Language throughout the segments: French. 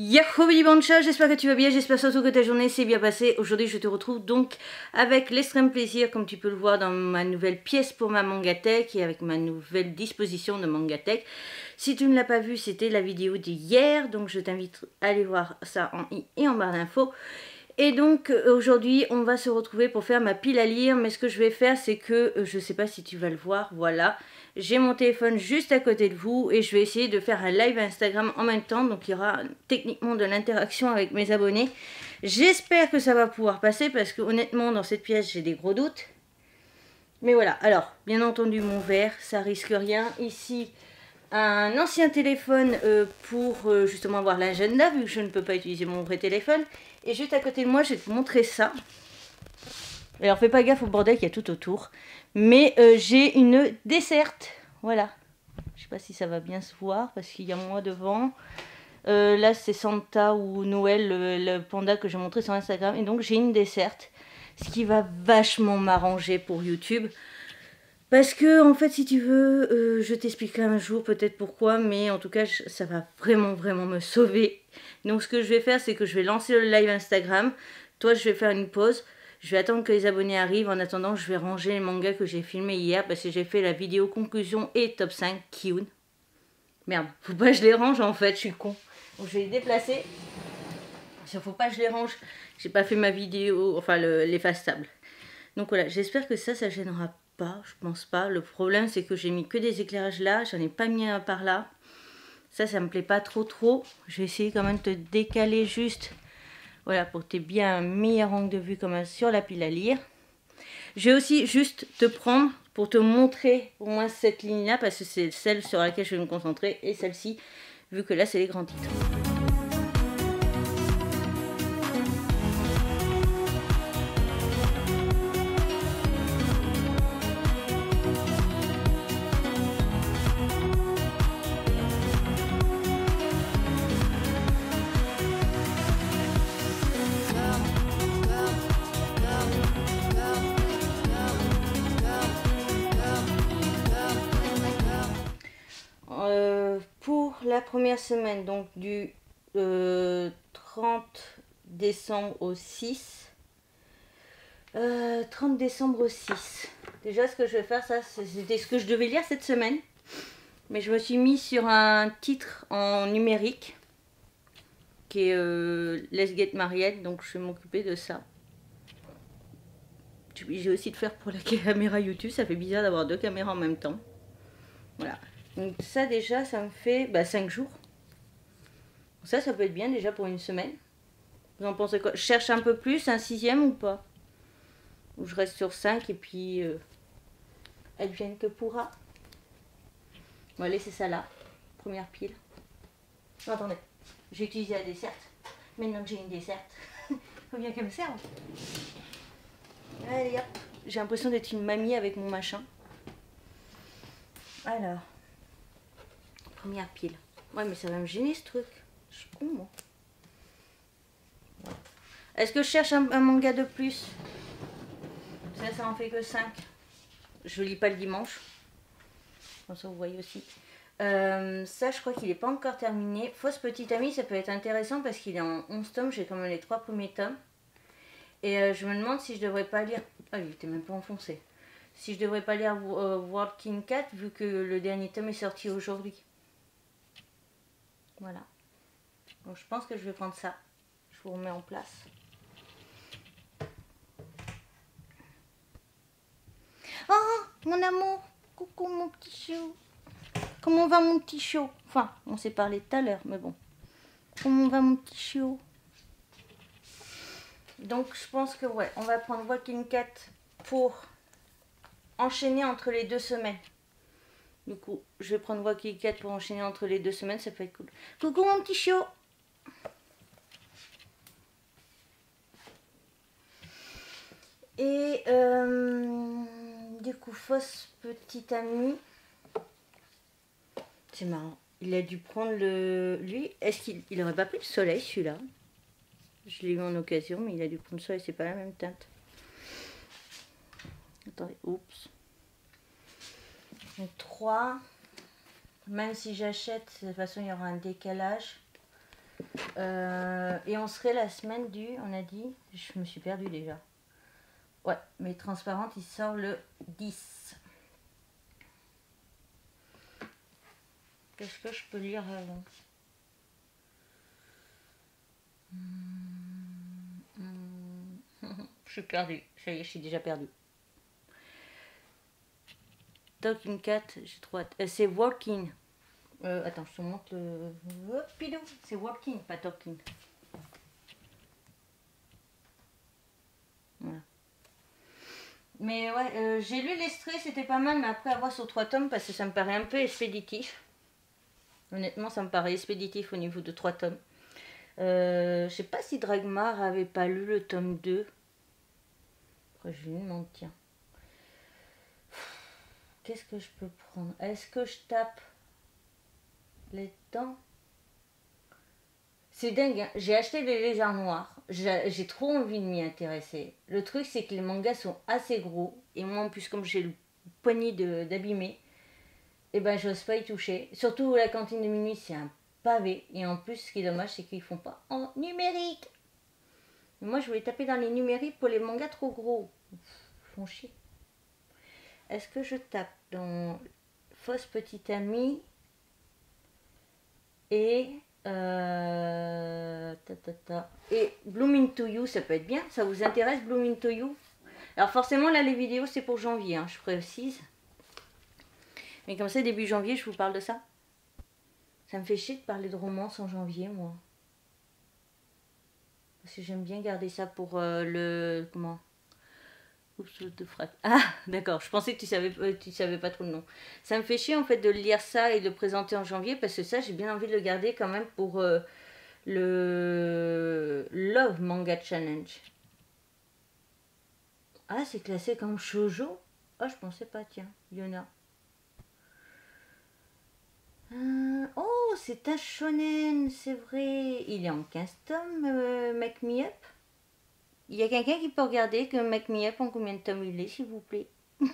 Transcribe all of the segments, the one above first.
Yahoo Bancha, j'espère que tu vas bien, j'espère surtout que ta journée s'est bien passée. Aujourd'hui je te retrouve donc avec l'extrême plaisir comme tu peux le voir dans ma nouvelle pièce pour ma Mangatech et avec ma nouvelle disposition de Mangatech. Si tu ne l'as pas vu, c'était la vidéo d'hier, donc je t'invite à aller voir ça en i et en barre d'infos. Et donc aujourd'hui on va se retrouver pour faire ma pile à lire, mais ce que je vais faire c'est que, euh, je ne sais pas si tu vas le voir, voilà, j'ai mon téléphone juste à côté de vous et je vais essayer de faire un live Instagram en même temps. Donc il y aura techniquement de l'interaction avec mes abonnés. J'espère que ça va pouvoir passer parce que honnêtement dans cette pièce j'ai des gros doutes. Mais voilà, alors bien entendu mon verre, ça risque rien. Ici un ancien téléphone euh, pour euh, justement voir l'agenda vu que je ne peux pas utiliser mon vrai téléphone. Et juste à côté de moi je vais te montrer ça. Alors fais pas gaffe au bordel qu'il y a tout autour. Mais euh, j'ai une desserte. Voilà. Je sais pas si ça va bien se voir parce qu'il y a moi devant. Euh, là c'est Santa ou Noël, le, panda que j'ai montré sur Instagram. Et donc j'ai une desserte. Ce qui va vachement m'arranger pour YouTube. Parce que, en fait, si tu veux, euh, je t'expliquerai un jour peut-être pourquoi, mais en tout cas, ça va vraiment, vraiment me sauver. Donc, ce que je vais faire, c'est que je vais lancer le live Instagram. Toi, je vais faire une pause. Je vais attendre que les abonnés arrivent. En attendant, je vais ranger les mangas que j'ai filmés hier parce que j'ai fait la vidéo conclusion et top 5 Kyun. Merde, faut pas que je les range en fait, je suis con. Donc je vais les déplacer. Il faut pas que je les range. J'ai pas fait ma vidéo, enfin l'efface table. Donc voilà, j'espère que ça, ça gênera pas. Je pense pas. Le problème, c'est que j'ai mis que des éclairages là. J'en ai pas mis un par là. Ça, ça me plaît pas trop trop. Je vais essayer quand même de te décaler juste voilà, pour que bien un meilleur angle de vue comme sur la pile à lire. Je vais aussi juste te prendre pour te montrer au moins cette ligne-là, parce que c'est celle sur laquelle je vais me concentrer, et celle-ci, vu que là, c'est les grands titres. Première semaine, donc du 30 euh, décembre au 6. 30 euh, décembre au 6. Déjà, ce que je vais faire, ça, c'était ce que je devais lire cette semaine. Mais je me suis mis sur un titre en numérique qui est euh, Let's Get Mariette, donc je vais m'occuper de ça. J'ai aussi de faire pour la caméra YouTube, ça fait bizarre d'avoir deux caméras en même temps. Voilà. Donc ça déjà, ça me fait bah, 5 jours. Ça, ça peut être bien déjà pour une semaine. Vous en pensez quoi? Je cherche un peu plus, un sixième ou pas? Ou je reste sur 5 et puis euh, elle vient que pourra. On va laisser ça là. Première pile. Attendez. J'ai utilisé la desserte. Maintenant que j'ai une desserte, faut bien qu'elle me serve. Allez hop. J'ai l'impression d'être une mamie avec mon machin. Alors. Première pile. Ouais, mais ça va me gêner ce truc. Je suis con, moi. Est-ce que je cherche un, manga de plus? Ça, ça en fait que 5. Je lis pas le dimanche. Comme ça, vous voyez aussi. Euh, ça, je crois qu'il n'est pas encore terminé. Fausse petite amie, ça peut être intéressant parce qu'il est en 11 tomes. J'ai quand même les trois premiers tomes. Et euh, je me demande si je devrais pas lire... Ah, il était même pas enfoncé. Si je devrais pas lire euh, World King Cat vu que le dernier tome est sorti aujourd'hui. Voilà. Donc je pense que je vais prendre ça. Je vous remets en place. Oh, mon amour Coucou mon petit chou Comment va mon petit chou? Enfin, on s'est parlé tout à l'heure, mais bon. Comment va mon petit chou? Donc je pense que ouais, on va prendre Walking Cat pour enchaîner entre les deux semaines. Du coup, je vais prendre Wacky 4 pour enchaîner entre les deux semaines, ça peut être cool. Coucou mon petit chiot Et euh, du coup, fausse petite amie. C'est marrant. Il a dû prendre le... Lui, est-ce qu'il il pas pris le soleil celui-là? Je l'ai eu en occasion, mais il a dû prendre le soleil, c'est pas la même teinte. Attendez, oups. 3. Même si j'achète, de toute façon, il y aura un décalage. Euh, et on serait la semaine du, on a dit, je me suis perdue déjà. Ouais, mais Transparente, il sort le 10. Qu'est-ce que je peux lire avant Je suis perdue. Ça y est, je suis déjà perdue. Talking Cat, j'ai trop hâte. Euh, c'est Walking. Euh, attends, je te montre le. C'est Walking, pas Talking. Voilà. Mais ouais, euh, j'ai lu l'extrait, c'était pas mal, mais après avoir sur trois tomes, parce que ça me paraît un peu expéditif. Honnêtement, ça me paraît expéditif au niveau de trois tomes. Je sais pas si Dragmar avait pas lu le tome 2. Après, je lui demande, tiens. Qu'est-ce que je peux prendre? Est-ce que je tape les dents? C'est dingue, hein. j'ai acheté les lézards noirs. J'ai trop envie de m'y intéresser. Le truc, c'est que les mangas sont assez gros. Et moi, en plus, comme j'ai le poignet d'abîmer, et eh ben, j'ose pas y toucher. Surtout la cantine de minuit, c'est un pavé. Et en plus, ce qui est dommage, c'est qu'ils font pas en numérique. moi, je voulais taper dans les numériques pour les mangas trop gros. Ils font chier. Est-ce que je tape dans Fausse Petite Amie et euh, et Blooming to You, ça peut être bien. Ça vous intéresse Blooming to You? Alors forcément là les vidéos c'est pour janvier, hein, je précise. Mais comme ça début janvier je vous parle de ça. Ça me fait chier de parler de romance en janvier moi. Parce que j'aime bien garder ça pour euh, le comment? Ah, d'accord. Je pensais que tu savais, euh, tu savais pas trop le nom. Ça me fait chier en fait de lire ça et de le présenter en janvier parce que ça, j'ai bien envie de le garder quand même pour euh, le Love Manga Challenge. Ah, c'est classé comme shoujo? Ah, oh, je pensais pas, tiens, Yona. Euh, oh, c'est un shonen, c'est vrai. Il est en 15 tomes, Make Me Up? Il y a quelqu'un qui peut regarder que Make Me Up en combien de tomes il est, s'il vous plaît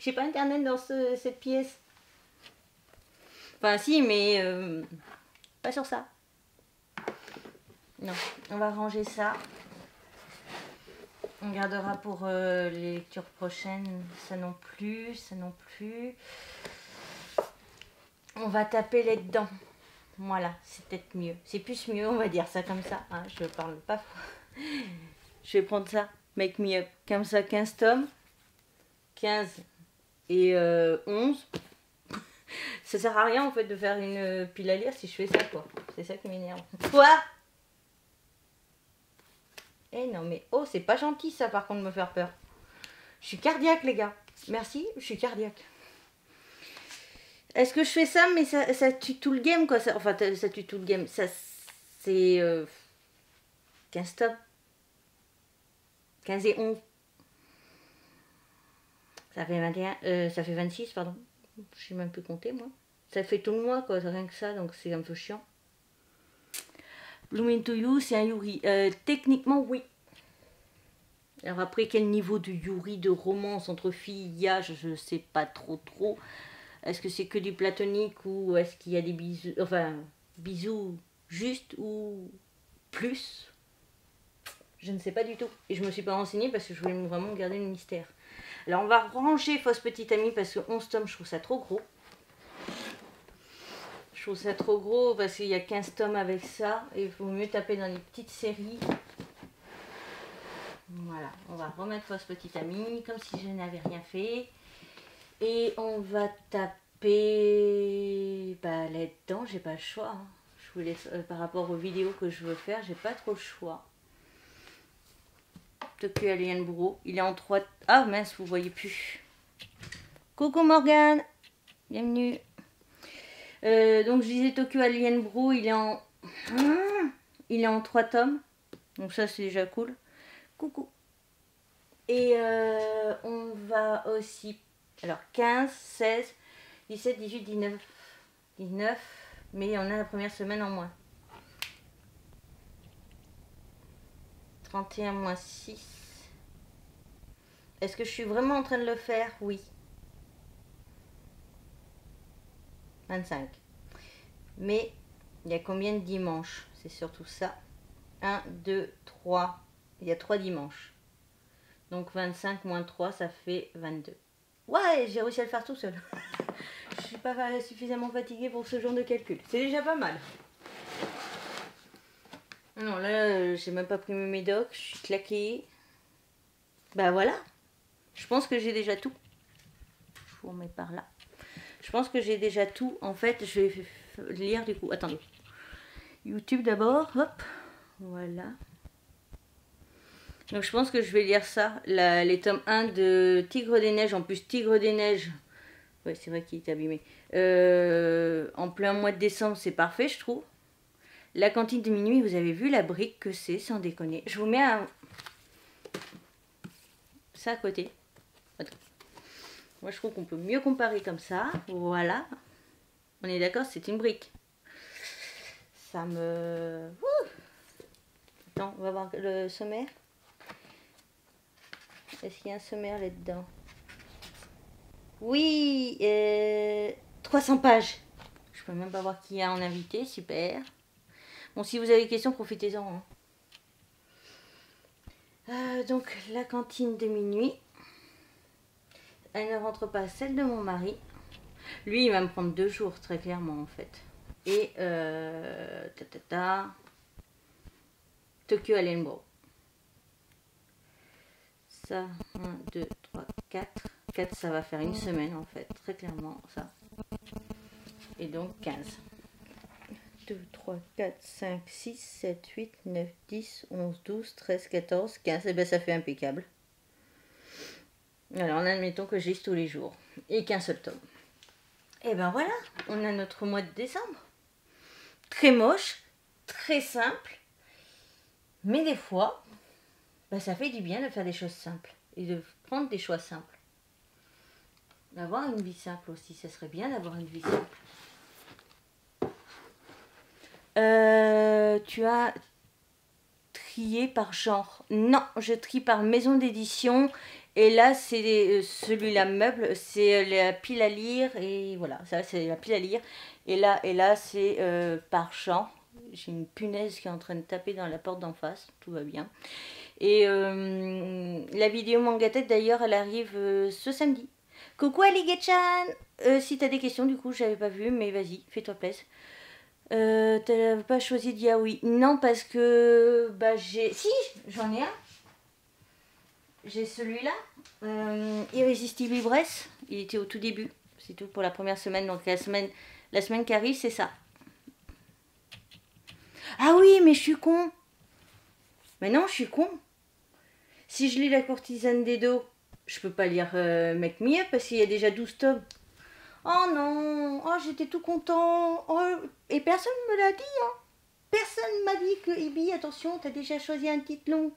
J'ai pas internet dans cette pièce. Enfin, si, mais euh, pas sur ça. Non, on va ranger ça. On gardera pour euh, les lectures prochaines. Ça non plus, ça non plus. On va taper les dents. Voilà, c'est peut-être mieux. C'est plus mieux, on va dire ça comme ça. Hein, je parle pas. Je vais prendre ça, Make Me Up, comme ça 15 tomes, 15 et 11. Euh, ça sert à rien en fait de faire une pile à lire si je fais ça quoi. C'est ça qui m'énerve. Quoi? Eh non mais oh c'est pas gentil ça par contre de me faire peur. Je suis cardiaque les gars. Merci, je suis cardiaque. Est-ce que je fais ça mais ça, ça tue tout le game quoi? Ça, enfin ça tue tout le game. Ça c'est 15 euh, tomes. 15 et 11. Ça fait 21, euh, ça fait 26, pardon. Je sais même plus compter, moi. Ça fait tout le mois, quoi, rien que ça, donc c'est un peu chiant. Blooming to You, c'est un Yuri. Euh, techniquement, oui. Alors après, quel niveau de Yuri, de romance entre filles il y a, je ne sais pas trop trop. Est-ce que c'est que du platonique ou est-ce qu'il y a des bisous, enfin, bisous juste ou plus? Je ne sais pas du tout. Et je me suis pas renseignée parce que je voulais vraiment garder le mystère. Alors on va ranger Fausse Petite Amie parce que 11 tomes, je trouve ça trop gros. Je trouve ça trop gros parce qu'il y a 15 tomes avec ça. Et il faut mieux taper dans les petites séries. Voilà, on va remettre Fausse Petite Amie comme si je n'avais rien fait. Et on va taper bah, là-dedans, j'ai pas le choix. Hein. Je vous laisse, euh, par rapport aux vidéos que je veux faire, j'ai pas trop le choix. Tokyo Alien Bro. Il est en 3... Ah mince, vous voyez plus. Coucou Morgan Bienvenue. Euh, donc je disais Tokyo Alien Bro, il est en... Il est en 3 tomes. Donc ça c'est déjà cool. Coucou. Et euh, on va aussi... Alors 15, 16, 17, 18, 19. 19. Mais on a la première semaine en moins. 31 moins 6. Est-ce que je suis vraiment en train de le faire? Oui. 25. Mais il y a combien de dimanches? C'est surtout ça. 1, 2, 3. Il y a 3 dimanches. Donc 25 moins 3, ça fait 22. Ouais, j'ai réussi à le faire tout seul. Je suis pas suffisamment fatiguée pour ce genre de calcul. C'est déjà pas mal. Non, là, euh, j'ai même pas pris mes médocs. Je suis claquée. Bah voilà. Je pense que j'ai déjà tout. Je vous remets par là. Je pense que j'ai déjà tout. En fait, je vais lire du coup. Attendez. YouTube d'abord. Hop. Voilà. Donc je pense que je vais lire ça. les tomes 1 de Tigre des Neiges. En plus, Tigre des Neiges. Ouais, c'est vrai qu'il est abîmé. Euh, en plein mois de décembre, c'est parfait, je trouve. La cantine de minuit, vous avez vu la brique que c'est, sans déconner. Je vous mets un... ça à côté. Moi, je trouve qu'on peut mieux comparer comme ça. Voilà. On est d'accord, c'est une brique. Ça me... Attends, on va voir le sommaire. Est-ce qu'il y a un sommaire là-dedans? Oui, 300 euh, pages. Je peux même pas voir qui a en invité, super. Bon, si vous avez des questions, profitez-en. Hein. Euh, donc, la cantine de minuit. Elle ne rentre pas celle de mon mari. Lui, il va me prendre deux jours, très clairement, en fait. Et, euh, ta, ta, ta, Tokyo Allenbro. Ça, 1, 2, 3, 4. 4, ça va faire une semaine, en fait, très clairement, ça. Et donc, 15. 2, 3, 4, 5, 6, 7, 8, 9, 10, 11, 12, 13, 14, 15. Et bien, ça fait impeccable. Alors, admettons que je lise tous les jours et qu'un seul tome. Et ben voilà, on a notre mois de décembre. Très moche, très simple, mais des fois, ben ça fait du bien de faire des choses simples et de prendre des choix simples. D'avoir une vie simple aussi, ça serait bien d'avoir une vie simple. Euh, tu as trié par genre. Non, je trie par maison d'édition et là, c'est euh, celui-là meuble, c'est euh, la pile à lire et voilà, ça c'est la pile à lire. Et là, et là c'est par champ. J'ai une punaise qui est en train de taper dans la porte d'en face, tout va bien. Et la vidéo manga tête d'ailleurs, elle arrive ce samedi. Coucou Aligechan euh, Si t'as des questions, du coup, j'avais pas vu, mais vas-y, fais-toi plaisir. Euh, t'as pas choisi de oui Non, parce que bah j'ai. Si, j'en ai un. J'ai celui-là, euh, Irrésistible Ivresse. Il était au tout début. C'est tout pour la première semaine. Donc la semaine, la semaine qui arrive, c'est ça. Ah oui, mais je suis con. Mais non, je suis con. Si je lis La courtisane des dos, je peux pas lire euh, parce qu'il y a déjà 12 tomes. Oh non, oh j'étais tout content. Oh, et personne me l'a dit. Hein. Personne m'a dit que Ibi, attention, t'as déjà choisi un titre long.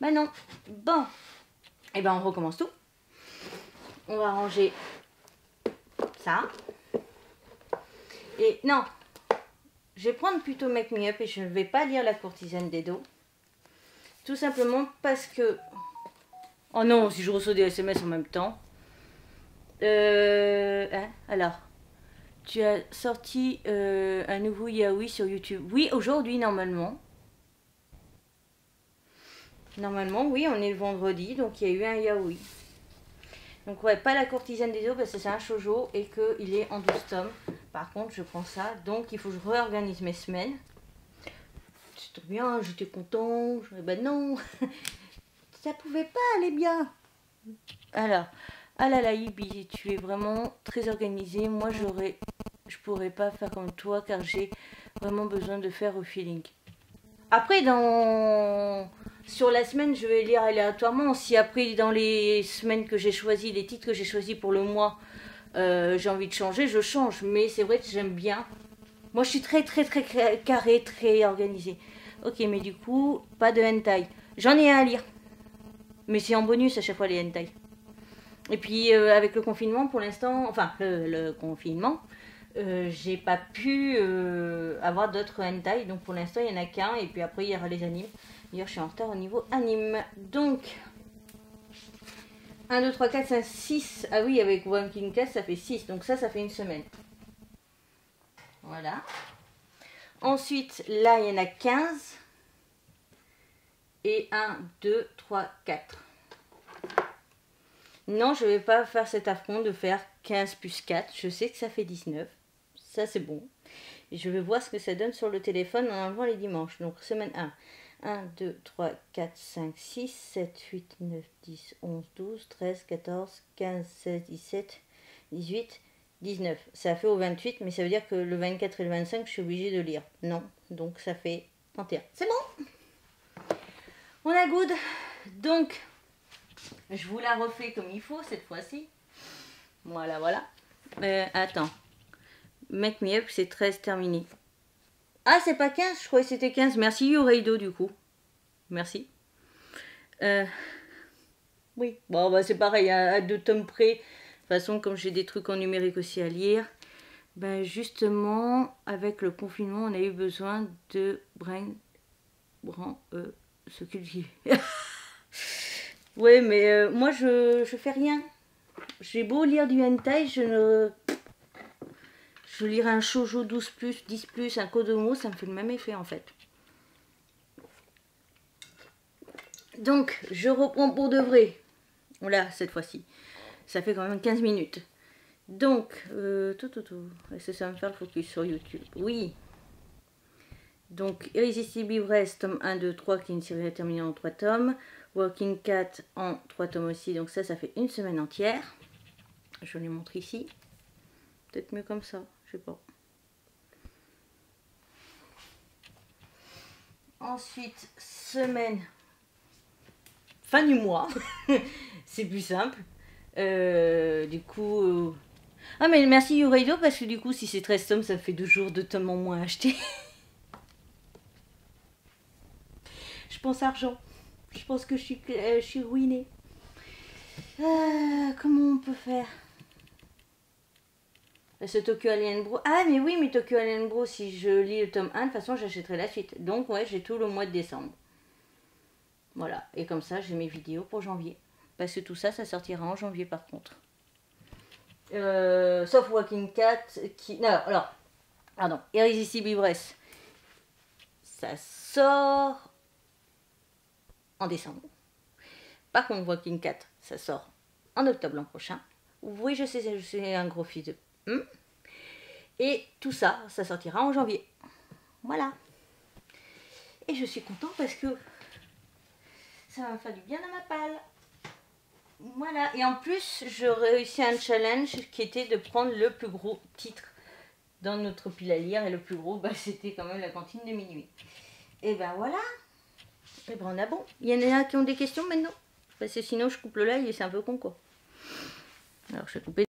Bah non. Bon. Et eh ben on recommence tout. On va ranger ça. Et non, je vais prendre plutôt Make Me Up et je ne vais pas lire La courtisane des dos. Tout simplement parce que... Oh non, si je reçois des SMS en même temps. Euh, hein, alors, tu as sorti euh, un nouveau yaoi sur YouTube. Oui, aujourd'hui normalement. Normalement, oui, on est le vendredi, donc il y a eu un yaoi. Donc ouais, pas la courtisane des eaux parce que c'est un shoujo et qu'il est en 12 tomes. Par contre, je prends ça, donc il faut que je réorganise mes semaines. C'était bien, j'étais content. Ben non, ça pouvait pas aller bien. Alors, ah là là, tu es vraiment très organisé. Moi, je pourrais pas faire comme toi car j'ai vraiment besoin de faire au feeling. Après, sur la semaine, je vais lire aléatoirement. Si après, dans les semaines que j'ai choisies, les titres que j'ai choisis pour le mois, euh, j'ai envie de changer, je change. Mais c'est vrai que j'aime bien. Moi, je suis très, très, très carré, très organisé. Ok, mais du coup, pas de hentai. J'en ai un à lire. Mais c'est en bonus à chaque fois les hentai. Et puis euh, avec le confinement, pour l'instant, enfin le, confinement, euh, j'ai pas pu euh, avoir d'autres hentai. Donc pour l'instant, il y en a qu'un. Et puis après, il y aura les animes. D'ailleurs, je suis en retard au niveau anime. Donc, 1, 2, 3, 4, 5, 6. Ah oui, avec One King Cast, ça fait 6. Donc ça, ça fait une semaine. Voilà. Ensuite, là, il y en a 15. Et 1, 2, 3, 4. Non, je ne vais pas faire cet affront de faire 15 plus 4. Je sais que ça fait 19. Ça, c'est bon. Je vais voir ce que ça donne sur le téléphone en enlevant les dimanches. Donc, semaine 1. 1, 2, 3, 4, 5, 6, 7, 8, 9, 10, 11, 12, 13, 14, 15, 16, 17, 18, 19. Ça fait au 28, mais ça veut dire que le 24 et le 25, je suis obligée de lire. Non, donc ça fait 31. C'est bon On a good. Donc, je vous la refais comme il faut cette fois-ci. Voilà, voilà. Euh, attends. Make me up, c'est 13 terminé. Ah, c'est pas 15, je croyais que c'était 15. Merci Yoreido du coup. Merci. Euh, oui, bon, bah, c'est pareil, à, deux tomes près. De toute façon, comme j'ai des trucs en numérique aussi à lire, ben justement, avec le confinement, on a eu besoin de brain. Bran, euh, ce qu'il oui, mais euh, moi, je, fais rien. J'ai beau lire du hentai, je ne je lirai un shoujo 12 plus, 10 plus, un kodomo, ça me fait le même effet en fait. Donc, je reprends pour de vrai. Voilà, cette fois-ci. Ça fait quand même 15 minutes. Donc, euh, tout, tout, tout. Est-ce que ça me faire le focus sur YouTube Oui. Donc, Irrésistible Ivresse, tome 1, 2, 3, qui est une série terminée en 3 tomes. Walking Cat en 3 tomes aussi. Donc ça, ça fait une semaine entière. Je les montre ici. Peut-être mieux comme ça. Je sais pas. Ensuite, semaine, fin du mois. c'est plus simple. Euh, du coup... Euh, ah mais merci Yoreido parce que du coup si c'est 13 tomes ça fait deux jours de tomes en moins achetés. je pense argent. Je pense que je suis, euh, je ruinée. comment on peut faire? Ce Tokyo Alien Bro. Ah, mais oui, mais Tokyo Alien Bro, si je lis le tome 1, de toute façon, j'achèterai la suite. Donc, ouais, j'ai tout le mois de décembre. Voilà. Et comme ça, j'ai mes vidéos pour janvier. Parce que tout ça, ça sortira en janvier, par contre. Euh, sauf Walking Cat, qui... Non, alors, pardon. Irrésistible Ivresse. Ça sort en décembre. Par contre, Walking Cat, ça sort en octobre l'an prochain. Oui, je sais, je suis un gros fils de Hmm. Et tout ça, ça sortira en janvier. Voilà. Et je suis contente parce que ça va me faire du bien dans ma palle. Voilà. Et en plus, je réussis un challenge qui était de prendre le plus gros titre dans notre pile à lire. Et le plus gros, bah, c'était quand même la cantine de minuit. Et ben voilà. Et ben on a bon. Il y en a qui ont des questions maintenant? Parce que sinon, je coupe le live et c'est un peu con quoi. Alors, je vais couper.